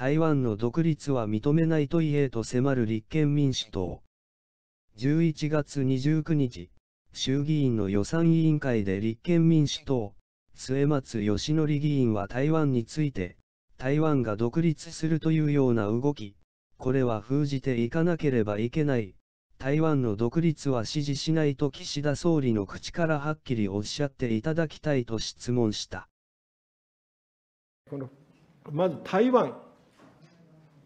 台湾の独立は認めないと言えと迫る立憲民主党。11月29日、衆議院の予算委員会で立憲民主党、末松義則議員は台湾について、台湾が独立するというような動き、これは封じていかなければいけない。台湾の独立は支持しないと岸田総理の口からはっきりおっしゃっていただきたいと質問した。このまず台湾、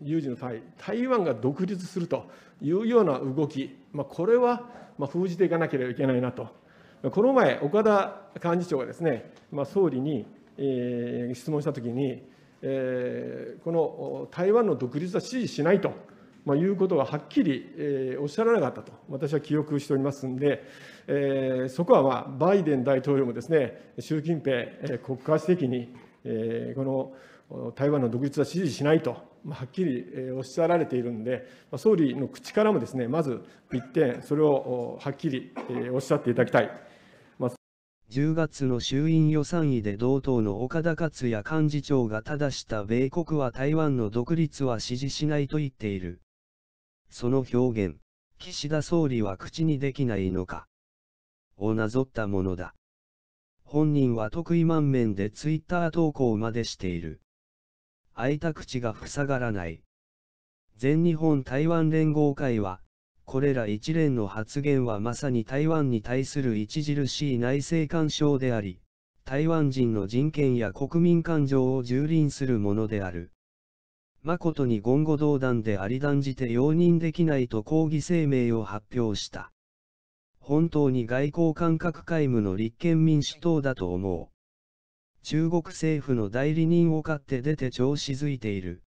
有事の際、台湾が独立するというような動き、まあ、これは封じていかなければいけないなと。この前、岡田幹事長がですね、まあ、総理に、えー、質問したときに、えー、この台湾の独立は支持しないと。まあ、いうことがはっきり、えー、おっしゃらなかったと、私は記憶しておりますんで、えー、そこは、まあ、バイデン大統領もですね、習近平国家主席に、え、この台湾の独立は支持しないと、はっきりおっしゃられているんで、総理の口からもですね、まず一点、それをはっきりおっしゃっていただきたい。10月の衆院予算委で同党の岡田克也幹事長が正した米国は台湾の独立は支持しないと言っている。その表現、岸田総理は口にできないのか。をなぞったものだ。本人は得意満面でツイッター投稿までしている。開いた口が塞がらない。全日本台湾連合会は、これら一連の発言はまさに台湾に対する著しい内政干渉であり、台湾人の人権や国民感情を蹂躙するものである。誠に言語道断であり断じて容認できないと抗議声明を発表した。本当に外交感覚皆無の立憲民主党だと思う。中国政府の代理人を買って出て調子づいている。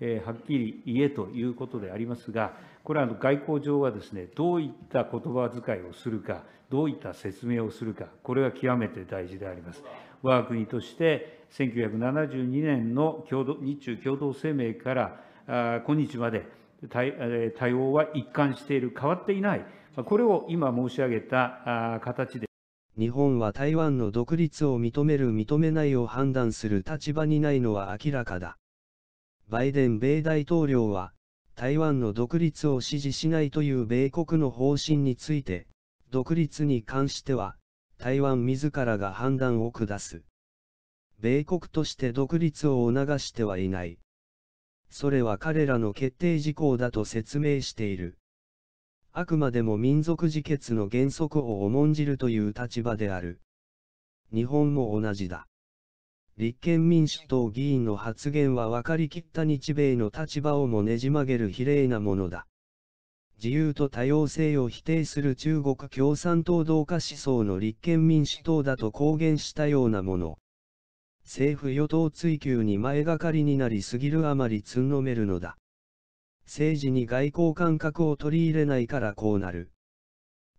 えー、はっきり言えということでありますが、これは外交上はですね、どういった言葉遣いをするか、どういった説明をするか、これは極めて大事であります。我が国として、1972年の共同日中共同声明から今日まで対応は一貫している、変わっていない、これを今申し上げた形で。日本は台湾の独立を認める認めないを判断する立場にないのは明らかだ。バイデン米大統領は、台湾の独立を支持しないという米国の方針について、独立に関しては、台湾自らが判断を下す。米国として独立を促してはいない。それは彼らの決定事項だと説明している。あくまでも民族自決の原則を重んじるという立場である。日本も同じだ。立憲民主党議員の発言は分かりきった日米の立場をもねじ曲げる比例なものだ。自由と多様性を否定する中国共産党同化思想の立憲民主党だと公言したようなもの。政府与党追及に前がかりになりすぎるあまりつんのめるのだ。政治に外交感覚を取り入れないからこうなる。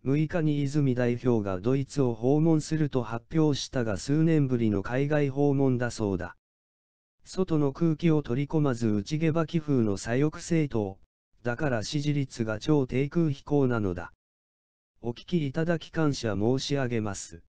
6日に泉代表がドイツを訪問すると発表したが数年ぶりの海外訪問だそうだ。外の空気を取り込まず内毛場気風の左翼政党。だから支持率が超低空飛行なのだ。お聞きいただき感謝申し上げます。